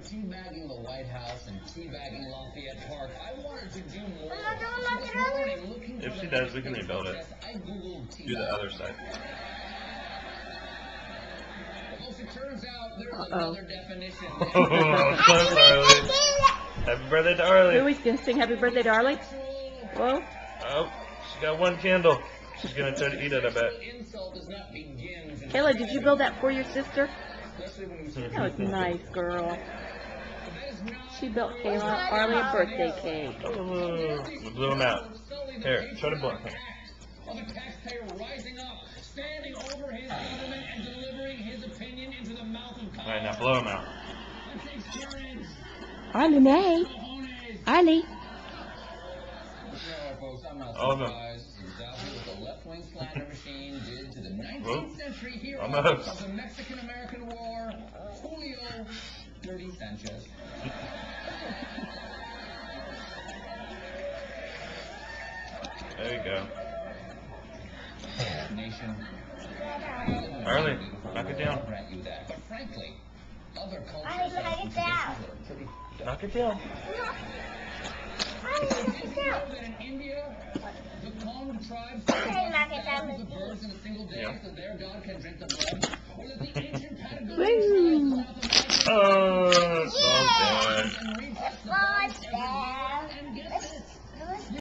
Teabagging the White House and teabagging Lafayette Park, I wanted to do more. Mama, don't So this morning, looking If she the does, we can rebuild it. I googled Do the other side. Well, it turns out, there's Uh-oh. another definition. Oh, close, Arlie. Happy birthday to Arlie. Louie's gonna sing happy birthday to Arlie. Whoa. Oh, she got one candle. She's gonna try to eat it, I bet. Insult does not begin to Kayla, did you build that for your sister? especially when That was nice, girl. That is not She built Kayla Arlie a birthday cake. Oh, we blew him out. Here, try to blow him. of a taxpayer rising up, standing over his government and delivering his opinion into the mouth of All right, now blow him out. Let's experience Arlie Mae. cojones. Arlie. No, folks, I'm not All of them. surprised. This is exactly what the left-wing slander machine did to the 19th century hero of the Mexican-American War, Julio Dirty Sanchez. There you go. Nation. Arlie, knock it down. Grant you that, but frankly, other cultures Arlie, knock it down. that Knock it down. Arlie, knock it Did you know down. in India, the Kong tribes knock it down. thousands birds in a single day Yeah. so their god can drink the blood Oh, it's God.